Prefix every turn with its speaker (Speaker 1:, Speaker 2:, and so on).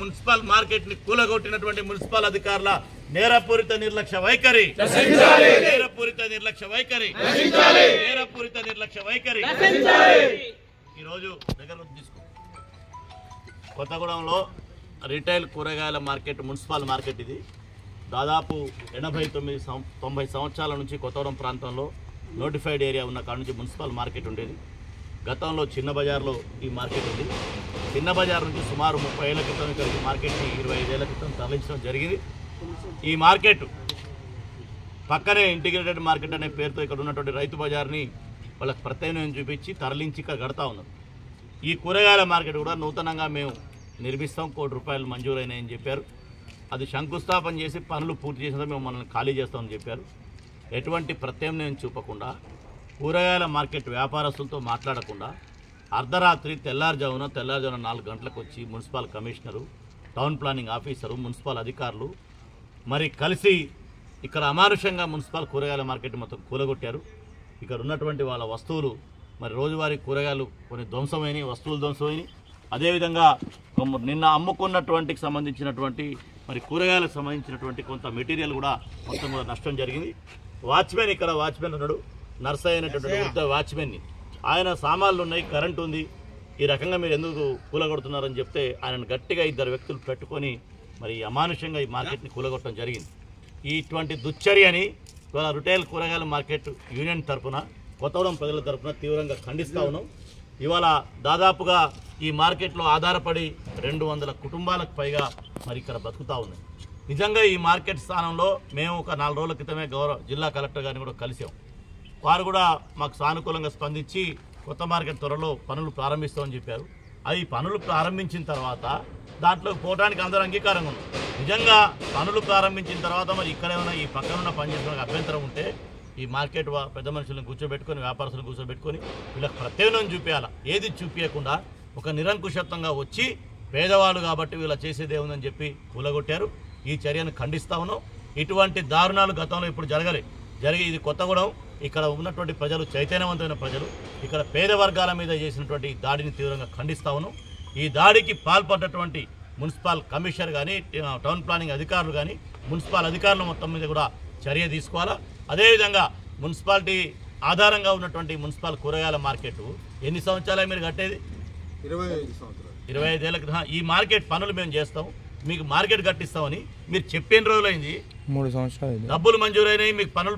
Speaker 1: Municipal మార్కెట్ని కూలగొట్టినటువంటి municipal అధికారుల నేరపూరిత నిర్లక్ష్య వైఖరి. నేరపూరిత నిర్లక్ష్య వైఖరి. నేరపూరిత నిర్లక్ష్య వైఖరి. ఈరోజు దగ్గర తీసుకో. కొత్తగూడెంలో రిటైల్ కూరగాయల మార్కెట్ మున్సిపల్ మార్కెట్ ఇది. దాదాపు ఎనభై తొమ్మిది తొంభై సంవత్సరాల నుంచి కొత్తగూడెం ప్రాంతంలో నోటిఫైడ్ ఏరియా ఉన్న కాడ నుంచి మున్సిపల్ మార్కెట్ ఉండేది. గతంలో చిన్న బజార్లో ఈ మార్కెట్ ఉంది. చిన్న బజార్ నుంచి సుమారు ముప్పై ఏళ్ళ క్రితం ఇక్కడికి మార్కెట్ని ఇరవై ఐదేళ్ళ క్రితం తరలించడం జరిగింది. ఈ మార్కెట్ పక్కనే ఇంటిగ్రేటెడ్ మార్కెట్ అనే పేరుతో ఇక్కడ ఉన్నటువంటి రైతు బజార్ని వాళ్ళకి ప్రత్యేకం చూపించి తరలించి ఇక్కడ కడతా ఉన్నారు ఈ కూరగాయల మార్కెట్ కూడా నూతనంగా మేము నిర్మిస్తాం. కోటి రూపాయలు మంజూరైనాయని చెప్పారు. అది శంకుస్థాపన చేసి పనులు పూర్తి చేసిన మేము మనల్ని ఖాళీ చేస్తామని చెప్పారు. ఎటువంటి ప్రత్యామ్నాయం చూపకుండా కూరగాయల మార్కెట్ వ్యాపారస్తులతో మాట్లాడకుండా అర్ధరాత్రి తెల్లారుజామున తెల్లారుజామున నాలుగు గంటలకు వచ్చి municipal commissioner town planning officer municipal అధికారులు మరి కలిసి ఇక్కడ అమానుషంగా మున్సిపల్ కూరగాయల మార్కెట్ మొత్తం కూలగొట్టారు. ఇక్కడ ఉన్నటువంటి వాళ్ళ వస్తువులు మరి రోజువారీ కూరగాయలు కొన్ని ధ్వంసమైనవి వస్తువులు ధ్వంసమైనవి అదేవిధంగా నిన్న అమ్ముకున్నటువంటి సంబంధించినటువంటి మరి కూరగాయలకు సంబంధించినటువంటి కొంత మెటీరియల్ కూడా మొత్తం కూడా నష్టం జరిగింది. వాచ్మెన్ ఇక్కడ వాచ్మెన్ ఉన్నాడు. నర్సయ్య అనేటటువంటి వాచ్మెన్ని. ఆయన సామాన్లు ఉన్నాయి కరెంట్ ఉంది. ఈ రకంగా మీరు ఎందుకు కూలగొడుతున్నారని చెప్తే ఆయనను గట్టిగా ఇద్దరు వ్యక్తులు పెట్టుకొని మరి అమానుషంగా ఈ మార్కెట్ని కూలగొట్టడం జరిగింది. ఇటువంటి దుశ్చర్యని ఇవాళ రిటైల్ కూరగాయల మార్కెట్ యూనియన్ తరపున కొత్తగూడెం ప్రజల తరపున తీవ్రంగా ఖండిస్తూ ఉన్నాం. ఇవాళ దాదాపుగా ఈ మార్కెట్లో ఆధారపడి రెండు వందల కుటుంబాలకు పైగా మరి ఇక్కడ బతుకుతూ ఉన్నాయి నిజంగా ఈ మార్కెట్ స్థానంలో మేము ఒక నాలుగు రోజుల క్రితమే గౌరవ జిల్లా కలెక్టర్ గారిని కూడా కలిసాం వారు కూడా మాకు సానుకూలంగా స్పందించి కొత్త మార్కెట్ త్వరలో పనులు ప్రారంభిస్తామని చెప్పారు. అవి పనులు ప్రారంభించిన తర్వాత దాంట్లో పోవడానికి అందరూ అంగీకారంగా ఉంది నిజంగా పనులు ప్రారంభించిన తర్వాత మరి ఇక్కడ ఏమైనా ఈ పక్కనున్న పనిచేసిన అభ్యంతరం ఉంటే ఈ మార్కెట్ పెద్ద మనుషులను కూర్చోబెట్టుకొని వ్యాపారస్తులను కూర్చోబెట్టుకొని వీళ్ళకి ప్రత్యేకం చూపించాలా ఏది చూపించకుండా ఒక నిరంకుశత్వంగా వచ్చి పేదవాళ్ళు కాబట్టి వీళ్ళ చేసేదే ఉందని చెప్పి కూలగొట్టారు. ఈ చర్యను ఖండిస్తా ఉన్నాం. ఇటువంటి దారుణాలు గతంలో ఇప్పుడు జరగలే. జరిగి ఇది కొత్తగూడెం. ఇక్కడ ఉన్నటువంటి ప్రజలు చైతన్యవంతమైన ప్రజలు ఇక్కడ పేద వర్గాల మీద చేసినటువంటి దాడిని తీవ్రంగా ఖండిస్తా ఉన్నాం. ఈ దాడికి పాల్పడ్డటువంటి మున్సిపల్ కమిషనర్ కానీ టౌన్ ప్లానింగ్ అధికారులు కానీ మున్సిపల్ అధికారులు మొత్తం మీద కూడా చర్య తీసుకోవాలా? అదేవిధంగా మున్సిపాలిటీ ఆధారంగా ఉన్నటువంటి మున్సిపల్ కూరగాయల మార్కెట్ ఎన్ని సంవత్సరాలు మీరు కట్టేది?
Speaker 2: ఇరవై ఐదు సంవత్సరాలు.
Speaker 1: ఇరవై ఈ మార్కెట్ పనులు మేము చేస్తాం. మీకు మార్కెట్ కట్టిస్తామని మీరు చెప్పిన రోజులైంది.
Speaker 3: మూడు సంవత్సరాలు.
Speaker 1: డబ్బులు మంజూరైనాయి మీకు పనులు